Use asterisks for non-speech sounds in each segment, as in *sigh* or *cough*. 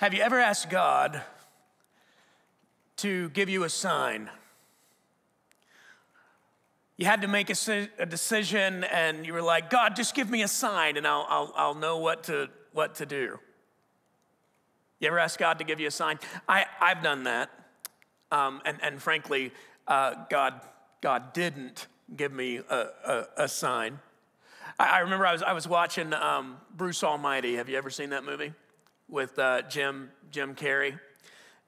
Have you ever asked God to give you a sign? You had to make a, a, decision and you were like, God, just give me a sign and I'll, I'll, I'll know what to, what to do. You ever ask God to give you a sign? I, I've done that. Um, and, and frankly, uh, God, God didn't give me a, a, a sign. I, I, remember I was, I was watching um, Bruce Almighty. Have you ever seen that movie? With uh, Jim, Jim Carrey.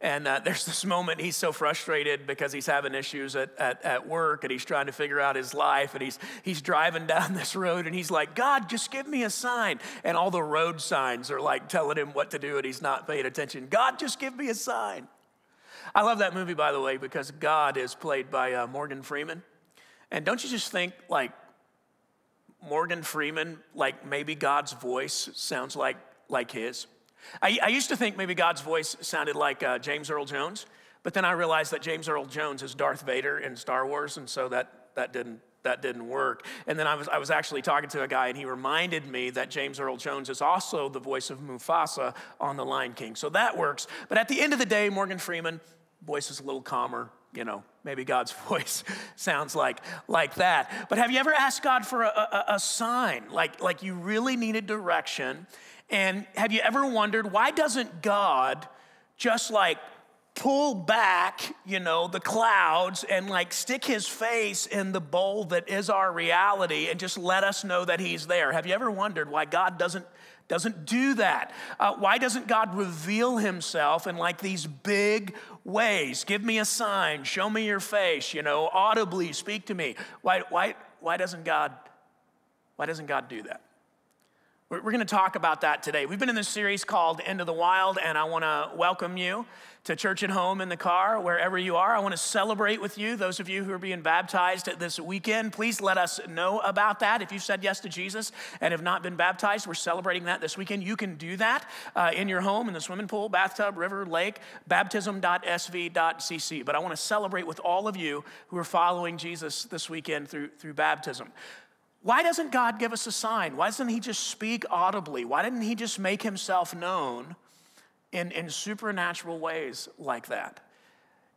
And uh, there's *laughs* this moment he's so frustrated because he's having issues at, at, at work and he's trying to figure out his life. And he's, he's driving *laughs* down this road and he's like, God, just give me a sign. And all the road signs are like telling him what to do and he's not paying attention. God, just give me a sign. I love that movie, by the way, because God is played by uh, Morgan Freeman. And don't you just think, like, Morgan Freeman, like maybe God's voice sounds like, like his? I, I used to think maybe God's voice sounded like uh, James Earl Jones, but then I realized that James Earl Jones is Darth Vader in Star Wars, and so that, that didn't that didn't work. And then I was, I was actually talking to a guy, and he reminded me that James Earl Jones is also the voice of Mufasa on The Lion King. So that works. But at the end of the day, Morgan Freeman, voice is a little calmer. You know, maybe God's *laughs* voice sounds like, like that. But have you ever asked God for a, a, a sign? Like, like you really needed direction and have you ever wondered why doesn't God just like pull back, you know, the clouds and like stick his face in the bowl that is our reality and just let us know that he's there? Have you ever wondered why God doesn't doesn't do that? Uh, why doesn't God reveal himself in like these big ways? Give me a sign, show me your face, you know, audibly speak to me. Why, why, why doesn't God, why doesn't God do that? We're going to talk about that today. We've been in this series called Into the Wild, and I want to welcome you to church at home in the car, wherever you are. I want to celebrate with you, those of you who are being baptized this weekend. Please let us know about that. If you've said yes to Jesus and have not been baptized, we're celebrating that this weekend. You can do that uh, in your home, in the swimming pool, bathtub, river, lake, baptism.sv.cc. But I want to celebrate with all of you who are following Jesus this weekend through, through baptism. Why doesn't God give us a sign? Why doesn't He just speak audibly? Why didn't He just make Himself known in, in supernatural ways like that?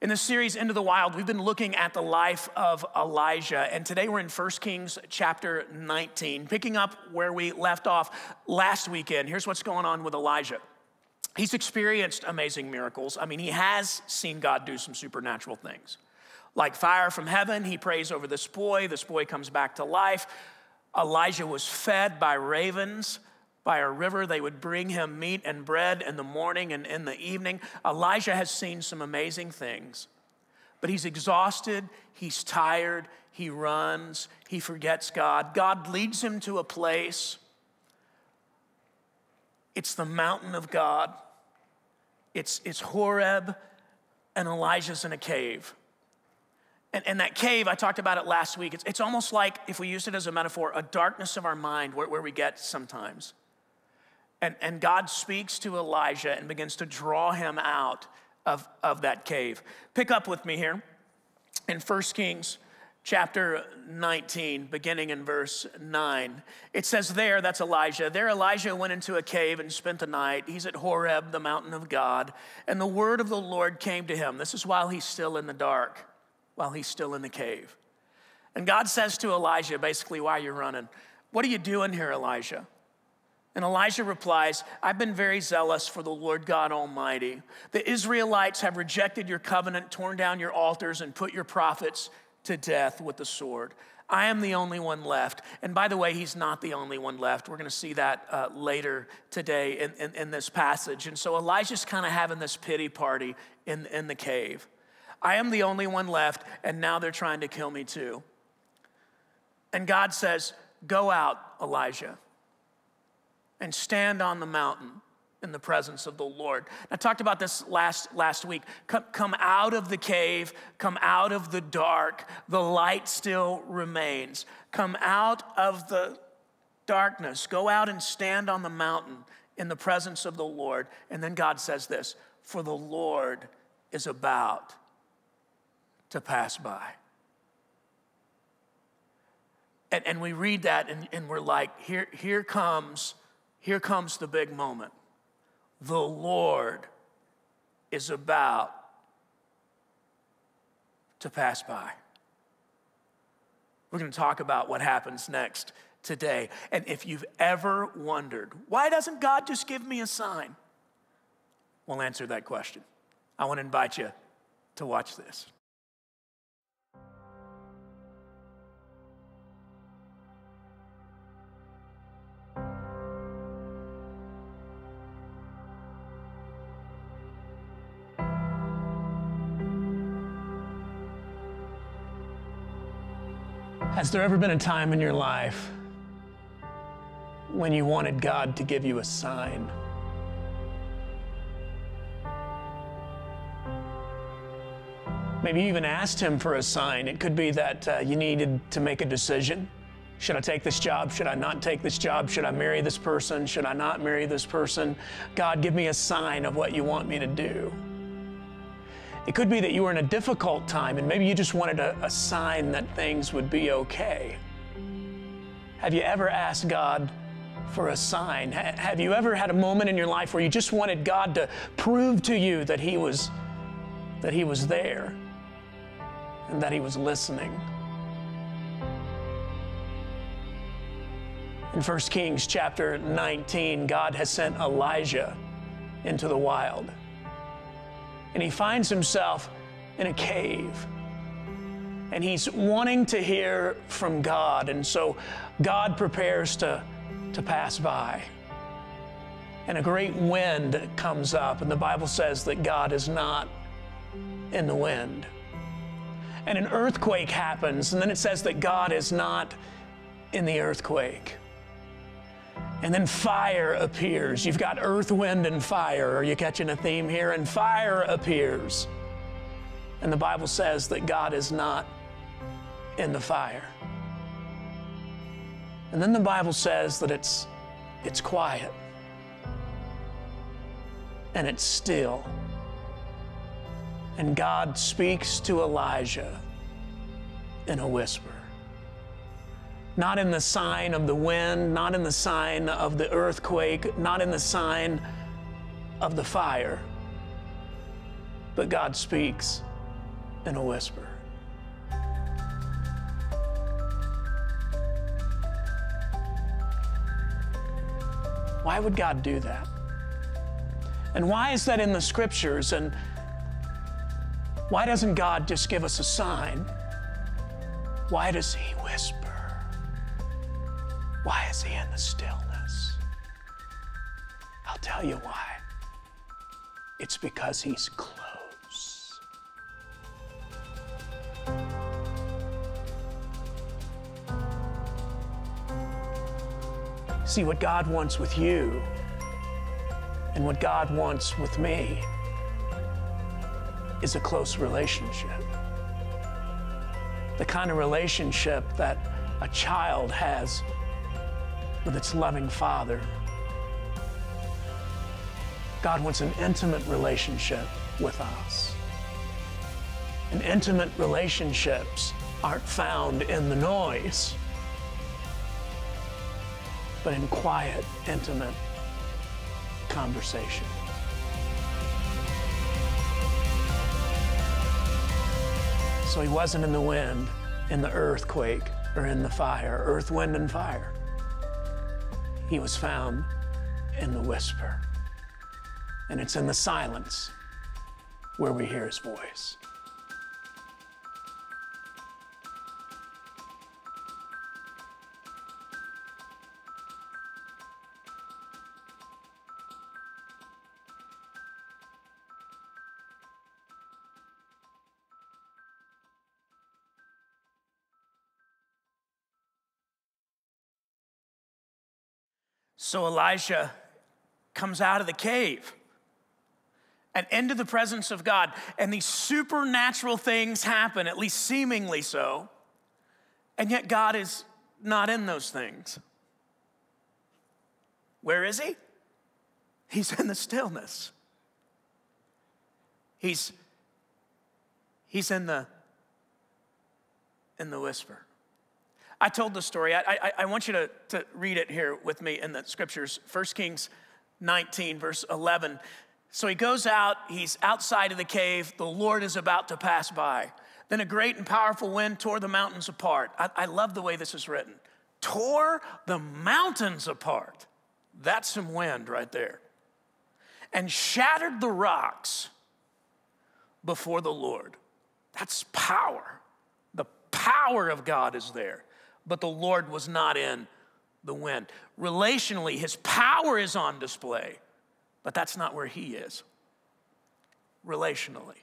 In the series Into the Wild, we've been looking at the life of Elijah, and today we're in 1 Kings chapter 19, picking up where we left off last weekend. Here's what's going on with Elijah. He's experienced amazing miracles. I mean, he has seen God do some supernatural things. Like fire from heaven, he prays over this boy. This boy comes back to life. Elijah was fed by ravens by a river. They would bring him meat and bread in the morning and in the evening. Elijah has seen some amazing things, but he's exhausted, he's tired, he runs, he forgets God. God leads him to a place. It's the mountain of God. It's, it's Horeb, and Elijah's in a cave. And, and that cave, I talked about it last week. It's, it's almost like, if we use it as a metaphor, a darkness of our mind where, where we get sometimes. And, and God speaks to Elijah and begins to draw him out of, of that cave. Pick up with me here in 1 Kings chapter 19, beginning in verse 9. It says there, that's Elijah. There, Elijah went into a cave and spent the night. He's at Horeb, the mountain of God. And the word of the Lord came to him. This is while he's still in the dark while he's still in the cave. And God says to Elijah, basically, why are you running? What are you doing here, Elijah? And Elijah replies, I've been very zealous for the Lord God Almighty. The Israelites have rejected your covenant, torn down your altars, and put your prophets to death with the sword. I am the only one left. And by the way, he's not the only one left. We're going to see that uh, later today in, in, in, this passage. And so Elijah's kind of having this pity party in, in the cave. I am the only one left, and now they're trying to kill me too. And God says, Go out, Elijah, and stand on the mountain in the presence of the Lord. I talked about this last, last week. Come, come out of the cave, come out of the dark. The light still remains. Come out of the darkness. Go out and stand on the mountain in the presence of the Lord. And then God says this For the Lord is about to pass by. And, and we read that and, and we're like, here, here comes, here comes the big moment. the Lord is about to pass by. We're going to talk about what happens next today. And if you've ever wondered, why doesn't God just give me a sign? We'll answer that question. I want to invite you to watch this. Has there ever been a time in your life when you wanted God to give you a sign? Maybe you even asked Him for a sign. It could be that uh, you needed to make a decision. Should I take this job? Should I not take this job? Should I marry this person? Should I not marry this person? God, give me a sign of what you want me to do. It could be that you were in a difficult time and maybe you just wanted a, a sign that things would be okay. Have you ever asked God for a sign? Ha- have you ever had a moment in your life where you just wanted God to prove to you that He was, that He was there and that He was listening? In 1 Kings chapter 19, God has sent Elijah into the wild and he finds himself in a cave. And he's wanting to hear from God. And so God prepares to, to pass by. And a great wind comes up, and the Bible says that God is not in the wind. And an earthquake happens, and then it says that God is not in the earthquake. And then fire appears. You've got earth, wind, and fire. Are you catching a theme here? And fire appears. And the Bible says that God is not in the fire. And then the Bible says that it's, it's quiet and it's still. And God speaks to Elijah in a whisper not in the sign of the wind, not in the sign of the earthquake, not in the sign of the fire, but God speaks in a whisper. Why would God do that? And why is that in the scriptures? And why doesn't God just give us a sign? Why does He whisper? Why is he in the stillness? I'll tell you why. It's because he's close. See, what God wants with you and what God wants with me is a close relationship. The kind of relationship that a child has with its loving Father. God wants an intimate relationship with us. And intimate relationships aren't found in the noise, but in quiet, intimate conversation. So he wasn't in the wind, in the earthquake, or in the fire, earth, wind, and fire he was found in the whisper. And it's in the silence where we hear his voice. So Elijah comes out of the cave and into the presence of God, and these supernatural things happen, at least seemingly so, and yet God is not in those things. Where is He? He's in the stillness. He's, he's in the in the whisper. I told the story. I, I, I want you to, to read it here with me in the scriptures. 1 Kings 19, verse 11. So he goes out, he's outside of the cave, the Lord is about to pass by. Then a great and powerful wind tore the mountains apart. I, I love the way this is written. Tore the mountains apart. That's some wind right there. And shattered the rocks before the Lord. That's power. The power of God is there. But the Lord was not in the wind. Relationally, his power is on display, but that's not where he is. Relationally.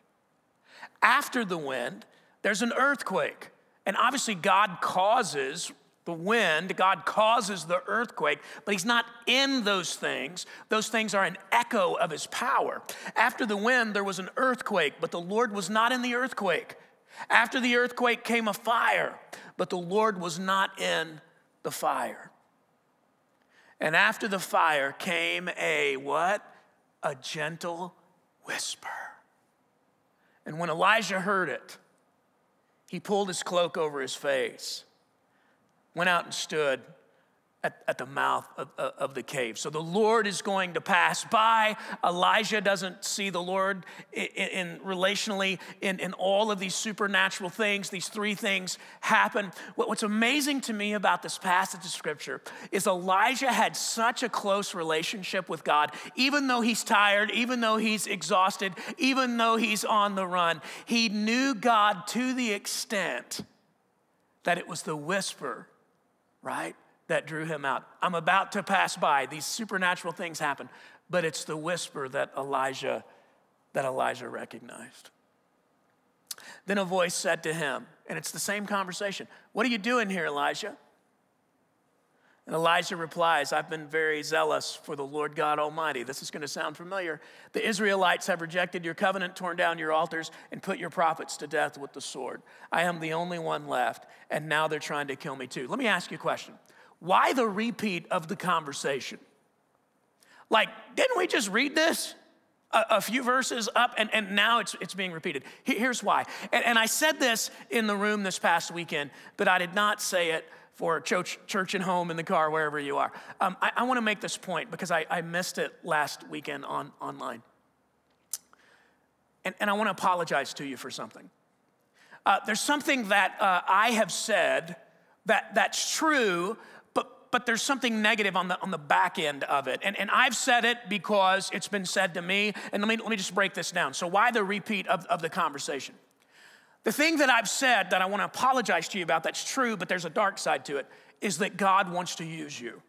After the wind, there's an earthquake. And obviously, God causes the wind, God causes the earthquake, but He's not in those things. Those things are an echo of His power. After the wind, there was an earthquake, but the Lord was not in the earthquake. After the earthquake came a fire, but the Lord was not in the fire. And after the fire came a what? A gentle whisper. And when Elijah heard it, he pulled his cloak over his face, went out and stood at, at the mouth of, of the cave. So the Lord is going to pass by. Elijah doesn't see the Lord in, in relationally in, in all of these supernatural things. These three things happen. What, what's amazing to me about this passage of scripture is Elijah had such a close relationship with God, even though he's tired, even though he's exhausted, even though he's on the run. He knew God to the extent that it was the whisper, right? That drew him out. I'm about to pass by. These supernatural things happen, but it's the whisper that Elijah that Elijah recognized. Then a voice said to him, and it's the same conversation. What are you doing here, Elijah? And Elijah replies, I've been very zealous for the Lord God Almighty. This is going to sound familiar. The Israelites have rejected your covenant, torn down your altars, and put your prophets to death with the sword. I am the only one left, and now they're trying to kill me too. Let me ask you a question why the repeat of the conversation? Like, didn't we just read this? A, few verses up, and, and now it's, it's being repeated. Here's why. And, and I said this in the room this past weekend, but I did not say it for church, church and home, in the car, wherever you are. Um, I, I want to make this point because I, I missed it last weekend on, online. And, and I want to apologize to you for something. Uh, there's something that uh, I have said that, that's true, but there's something negative on the, on the back end of it. And, and I've said it because it's been said to me. And let me, let me just break this down. So, why the repeat of, of the conversation? The thing that I've said that I want to apologize to you about that's true, but there's a dark side to it, is that God wants to use you.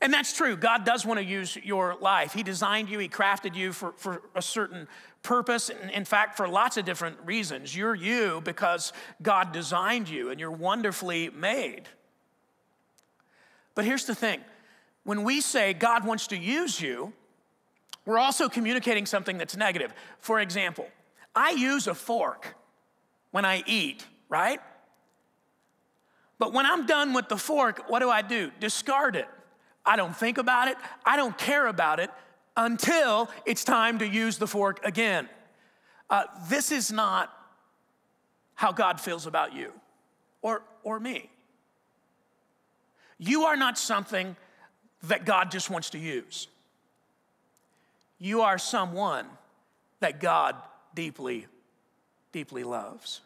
And that's true. God does want to use your life. He designed you, He crafted you for, for a certain purpose. And in fact, for lots of different reasons. You're you because God designed you and you're wonderfully made. But here's the thing when we say God wants to use you, we're also communicating something that's negative. For example, I use a fork when I eat, right? But when I'm done with the fork, what do I do? Discard it. I don't think about it, I don't care about it until it's time to use the fork again. Uh, this is not how God feels about you or, or me. You are not something that God just wants to use. You are someone that God deeply, deeply loves.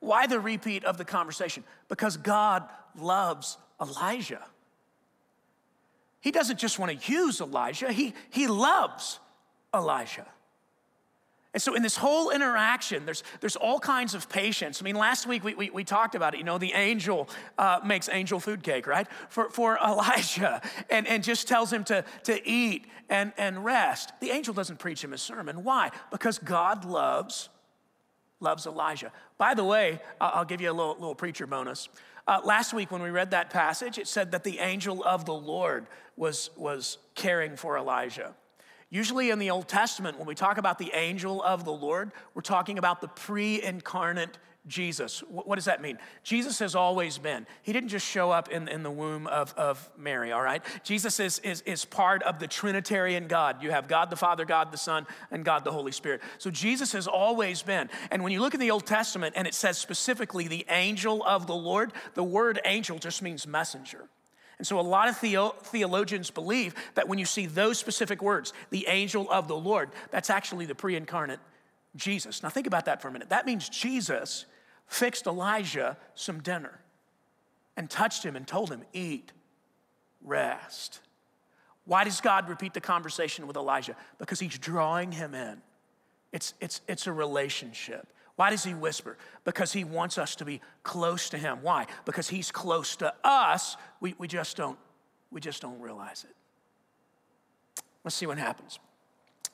Why the repeat of the conversation? Because God loves Elijah. He doesn't just want to use Elijah, he, he loves Elijah. And so, in this whole interaction, there's, there's all kinds of patience. I mean, last week we, we, we talked about it. You know, the angel uh, makes angel food cake, right? For, for *laughs* Elijah, and, and just tells him to, to eat and, and rest. The angel doesn't preach him a sermon. Why? Because God loves, loves Elijah. By the way, I'll give you a little, little preacher bonus. Uh, last week, when we read that passage, it said that the angel of the Lord was, was caring for Elijah. Usually in the Old Testament, when we talk about the angel of the Lord, we're talking about the pre incarnate Jesus. What does that mean? Jesus has always been. He didn't just show up in, in the womb of, of Mary, all right? Jesus is, is, is part of the Trinitarian God. You have God the Father, God the Son, and God the Holy Spirit. So Jesus has always been. And when you look at the Old Testament and it says specifically the angel of the Lord, the word angel just means messenger. And so a lot of theo- theologians believe that when you see those specific words, the angel of the Lord, that's actually the pre incarnate Jesus. Now think about that for a minute. That means Jesus fixed Elijah some dinner and touched him and told him, Eat, rest. Why does God repeat the conversation with Elijah? Because he's drawing him in. It's, it's, it's a relationship. Why does he whisper? Because he wants us to be close to him. Why? Because he's close to us. We, we, just, don't, we just don't realize it. Let's see what happens.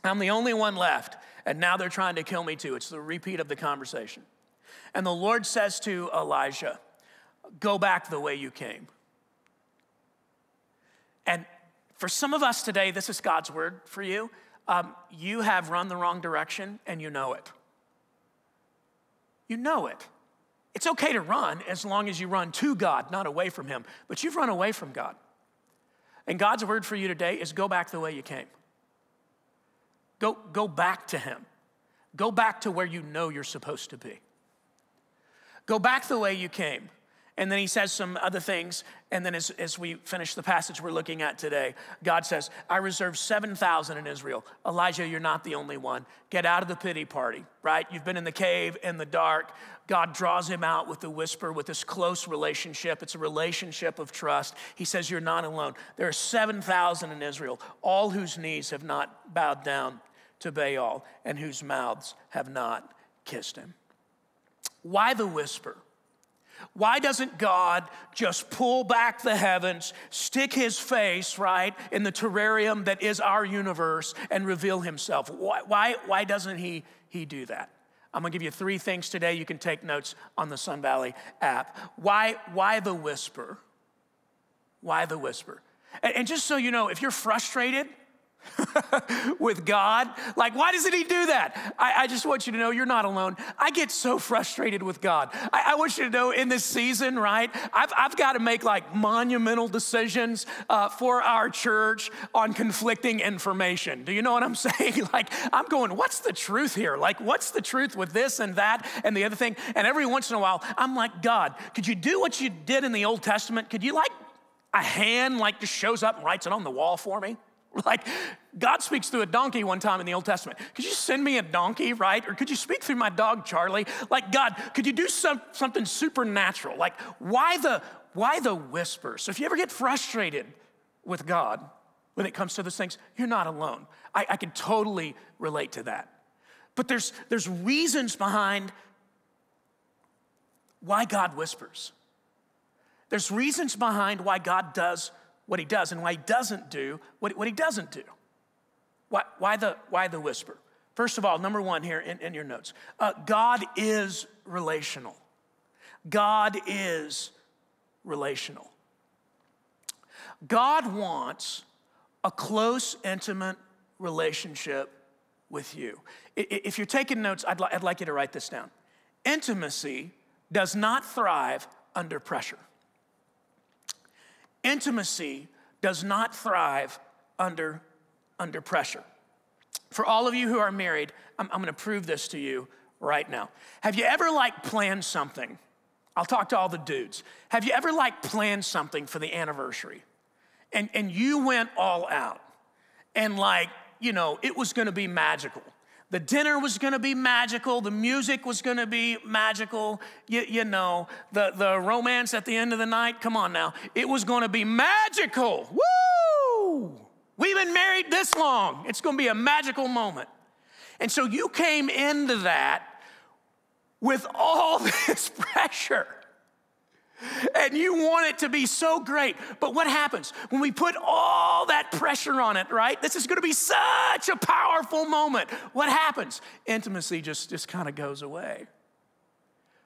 I'm the only one left, and now they're trying to kill me too. It's the repeat of the conversation. And the Lord says to Elijah, Go back the way you came. And for some of us today, this is God's word for you. Um, you have run the wrong direction and you know it. You know it. It's okay to run as long as you run to God, not away from Him, but you've run away from God. And God's word for you today is go back the way you came. Go, go back to Him. Go back to where you know you're supposed to be. Go back the way you came. And then he says some other things. And then as, as we finish the passage we're looking at today, God says, I reserve 7,000 in Israel. Elijah, you're not the only one. Get out of the pity party, right? You've been in the cave in the dark. God draws him out with the whisper, with this close relationship. It's a relationship of trust. He says, You're not alone. There are 7,000 in Israel, all whose knees have not bowed down to Baal and whose mouths have not kissed him. Why the whisper? Why doesn't God just pull back the heavens, stick his face, right, in the terrarium that is our universe and reveal himself? Why, why, why doesn't he, he do that? I'm gonna give you three things today. You can take notes on the Sun Valley app. Why, why the whisper? Why the whisper? And, and just so you know, if you're frustrated, *laughs* with God. Like, why doesn't He do that? I, I, just want you to know you're not alone. I get so frustrated with God. I, I want you to know in this season, right? I've, I've got to make like monumental decisions uh, for our church on conflicting information. Do you know what I'm *laughs* saying? like, I'm going, what's the truth here? Like, what's the truth with this and that and the other thing? And every once in a while, I'm like, God, could you do what you did in the Old Testament? Could you like a hand like just shows up and writes it on the wall for me? *laughs* Like, God speaks through a donkey one time in the Old Testament. Could you send me a donkey, right? Or could you speak through my dog, Charlie? Like, God, could you do some, something supernatural? Like, why the, why the whisper? So if you ever get frustrated with God when it comes to those things, you're not alone. I, I can totally relate to that. But there's, there's reasons behind why God whispers. There's reasons behind why God does what he does and why he doesn't do what, what he doesn't do. Why, why, the, why the whisper? First of all, number one here in, in your notes uh, God is relational. God is relational. God wants a close, intimate relationship with you. If you're taking notes, I'd, li- I'd like you to write this down. Intimacy does not thrive under pressure. Intimacy does not thrive under, under pressure. For all of you who are married, I'm, I'm gonna prove this to you right now. Have you ever like planned something? I'll talk to all the dudes. Have you ever like planned something for the anniversary? And, and you went all out and like, you know, it was gonna be magical. The dinner was gonna be magical. The music was gonna be magical. You, you, know, the, the romance at the end of the night, come on now. It was gonna be magical. Woo! We've been married this long. It's gonna be a magical moment. And so you came into that with all *laughs* this pressure and you want it to be so great. But what happens when we put all that pressure on it, right? This is going to be such a powerful moment. What happens? Intimacy just, just kind of goes away.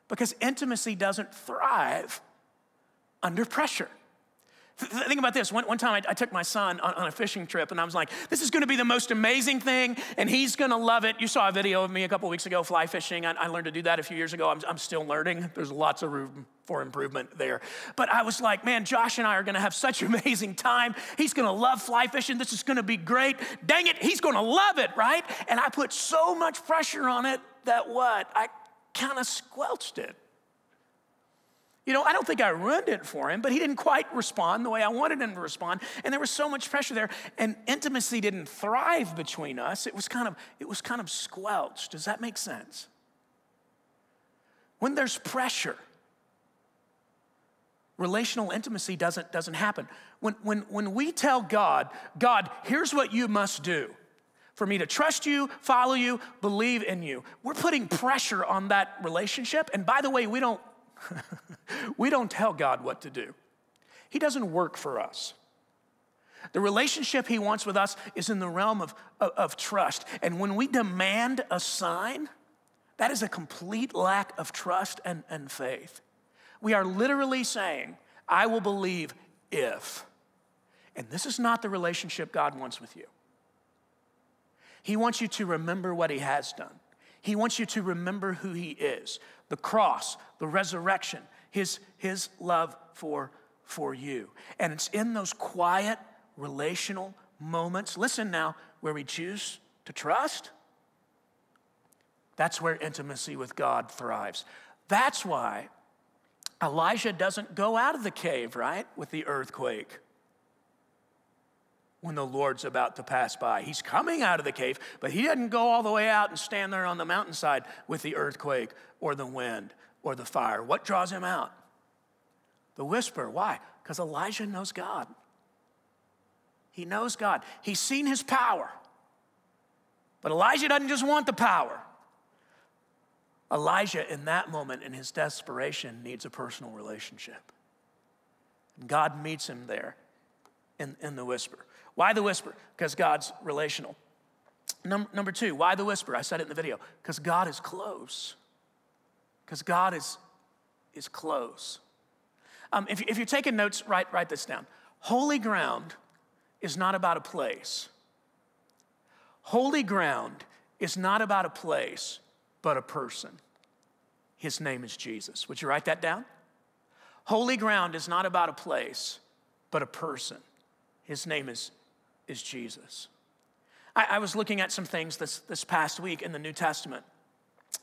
Because intimacy doesn't thrive under pressure. Think about this. One, one time I, I took my son on, on, a fishing trip and I was like, this is gonna be the most amazing thing and he's gonna love it. You saw a video of me a couple weeks ago fly fishing. I, I learned to do that a few years ago. I'm, I'm still learning. There's lots of room for improvement there. But I was like, man, Josh and I are gonna have such an amazing time. He's gonna love fly fishing. This is gonna be great. Dang it, he's gonna love it, right? And I put so much pressure on it that what? I kind of squelched it. You know, I don't think I ruined it for him, but he didn't quite respond the way I wanted him to respond. And there was so much pressure there. And intimacy didn't thrive between us. It was kind of, it was kind of squelched. Does that make sense? When there's pressure, relational intimacy doesn't, doesn't happen. When, when, when we tell God, God, here's what you must do for me to trust you, follow you, believe in you, we're putting pressure on that relationship. And by the way, we don't *laughs* we don't tell God what to do. He doesn't work for us. The relationship He wants with us is in the realm of, of, of, trust. And when we demand a sign, that is a complete lack of trust and, and faith. We are literally saying, I will believe if. And this is not the relationship God wants with you. He wants you to remember what He has done. He wants you to remember who He is the cross, the resurrection, His, his love for, for you. And it's in those quiet, relational moments, listen now, where we choose to trust. That's where intimacy with God thrives. That's why Elijah doesn't go out of the cave, right, with the earthquake when the Lord's about to pass by. He's coming out of the cave, but he doesn't go all the way out and stand there on the mountainside with the earthquake or the wind or the fire. What draws him out? The whisper. Why? Because Elijah knows God. He knows God. He's seen his power. But Elijah doesn't just want the power. Elijah, in that moment, in his desperation, needs a personal relationship. God meets him there in, in the whisper. Why the whisper? Because God's relational. Number, number two, why the whisper? I said it in the video. Because God is close. Because God is, is close. Um, if, if you're taking notes, write, write this down. Holy ground is not about a place. Holy ground is not about a place, but a person. His name is Jesus. Would you write that down? Holy ground is not about a place, but a person. His name is is Jesus. I, I was looking at some things this, this past week in the New Testament.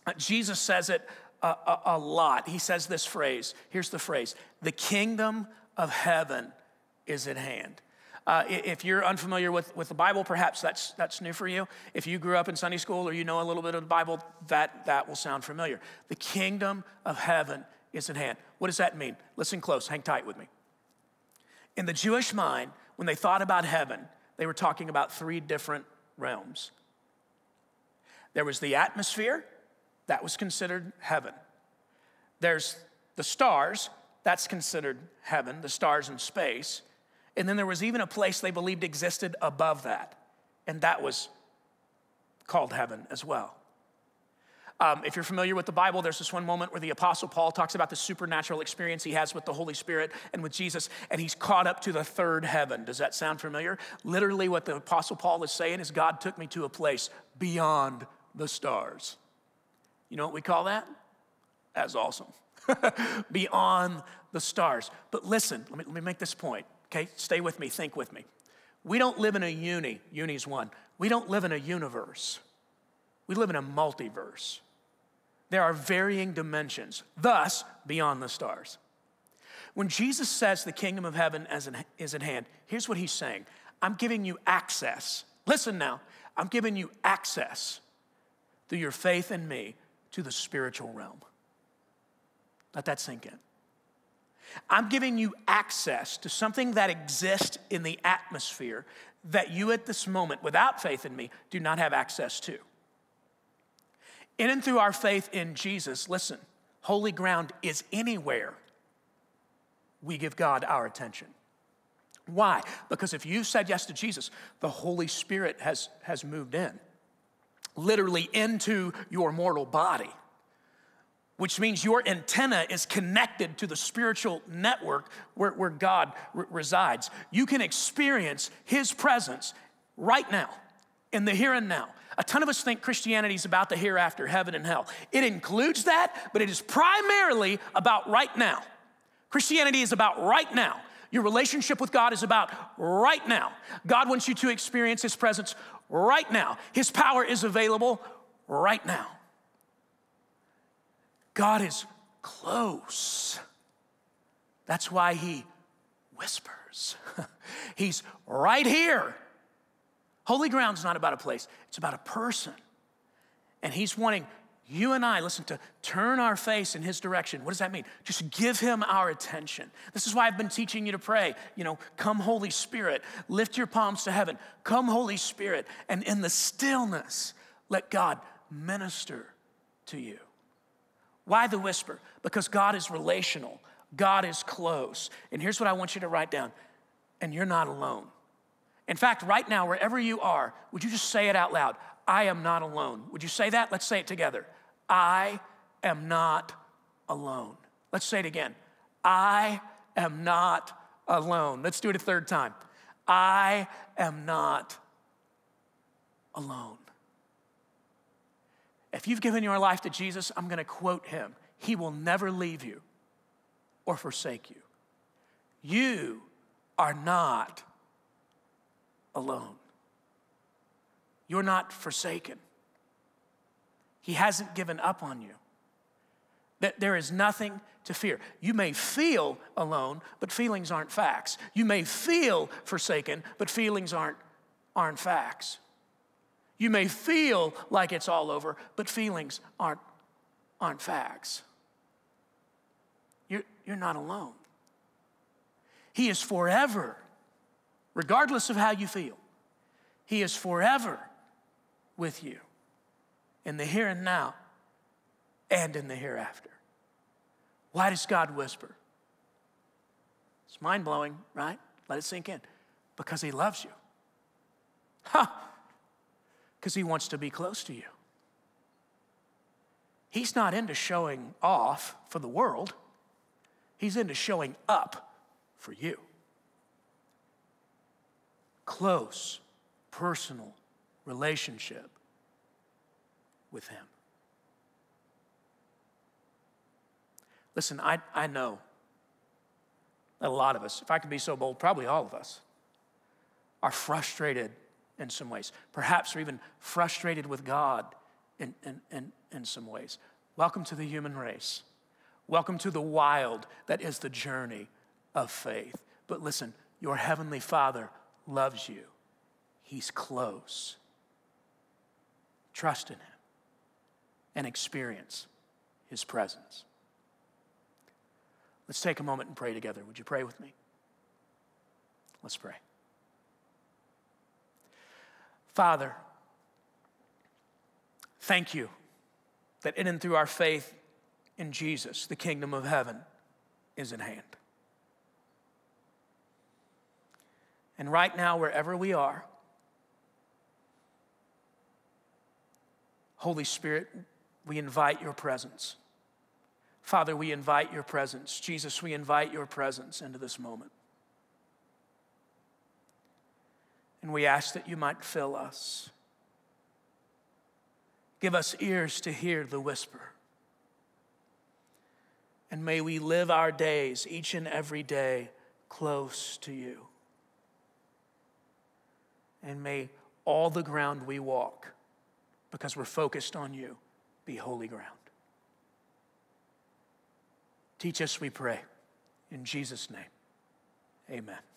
Uh, Jesus says it a, a, a lot. He says this phrase. Here's the phrase The kingdom of heaven is at hand. Uh, if you're unfamiliar with, with the Bible, perhaps that's, that's new for you. If you grew up in Sunday school or you know a little bit of the Bible, that, that will sound familiar. The kingdom of heaven is at hand. What does that mean? Listen close, hang tight with me. In the Jewish mind, when they thought about heaven, they were talking about three different realms. There was the atmosphere, that was considered heaven. There's the stars, that's considered heaven, the stars in space. And then there was even a place they believed existed above that, and that was called heaven as well. Um, if you're familiar with the Bible, there's this one moment where the Apostle Paul talks about the supernatural experience he has with the Holy Spirit and with Jesus, and he's caught up to the third heaven. Does that sound familiar? Literally, what the Apostle Paul is saying is God took me to a place beyond the stars. You know what we call that? That's awesome. *laughs* beyond the stars. But listen, let me, let me make this point, okay? Stay with me, think with me. We don't live in a uni, uni's one. We don't live in a universe. We live in a multiverse. There are varying dimensions, thus, beyond the stars. When Jesus says the kingdom of heaven is at hand, here's what he's saying I'm giving you access. Listen now, I'm giving you access through your faith in me to the spiritual realm. Let that sink in. I'm giving you access to something that exists in the atmosphere that you at this moment, without faith in me, do not have access to. In and through our faith in Jesus, listen, holy ground is anywhere we give God our attention. Why? Because if you said yes to Jesus, the Holy Spirit has, has moved in, literally into your mortal body, which means your antenna is connected to the spiritual network where, where God r- resides. You can experience His presence right now, in the here and now. A ton of us think Christianity is about the hereafter, heaven and hell. It includes that, but it is primarily about right now. Christianity is about right now. Your relationship with God is about right now. God wants you to experience His presence right now. His power is available right now. God is close. That's why he whispers. *laughs* He's right here. Holy ground's not about a place, it's about a person. And he's wanting you and I, listen, to turn our face in his direction. What does that mean? Just give him our attention. This is why I've been teaching you to pray. You know, come, Holy Spirit, lift your palms to heaven. Come, Holy Spirit, and in the stillness, let God minister to you. Why the whisper? Because God is relational, God is close. And here's what I want you to write down and you're not alone. In fact, right now, wherever you are, would you just say it out loud? I am not alone. Would you say that? Let's say it together. I am not alone. Let's say it again. I am not alone. Let's do it a third time. I am not alone. If you've given your life to Jesus, I'm going to quote him He will never leave you or forsake you. You are not alone. You're not forsaken. He hasn't given up on you. That there is nothing to fear. You may feel alone, but feelings aren't facts. You may feel forsaken, but feelings aren't, aren't facts. You may feel like it's all over, but feelings aren't, aren't facts. You're, you're not alone. He is forever, regardless of how you feel, He is forever with you in the here and now and in the hereafter. Why does God whisper? It's mind blowing, right? Let it sink in. Because He loves you. Ha! Because He wants to be close to you. He's not into showing off for the world, He's into showing up for you. Close, personal relationship with Him. Listen, I, I know a lot of us, if I could be so bold, probably all of us, are frustrated in some ways. Perhaps we're even frustrated with God in, in, in, in some ways. Welcome to the human race. Welcome to the wild that is the journey of faith. But listen, your heavenly Father loves you, He's close. Trust in Him and experience His presence. Let's take a moment and pray together. Would you pray with me? Let's pray. Father, thank you that in and through our faith in Jesus, the kingdom of heaven is in hand. And right now, wherever we are, Holy Spirit, we invite your presence. Father, we invite your presence. Jesus, we invite your presence into this moment. And we ask that you might fill us. Give us ears to hear the whisper. And may we live our days, each and every day, close to you. And may all the ground we walk, because we're focused on you, be holy ground. Teach us, we pray. In Jesus' name, amen.